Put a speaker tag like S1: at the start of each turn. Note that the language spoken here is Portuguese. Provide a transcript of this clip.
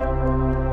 S1: Música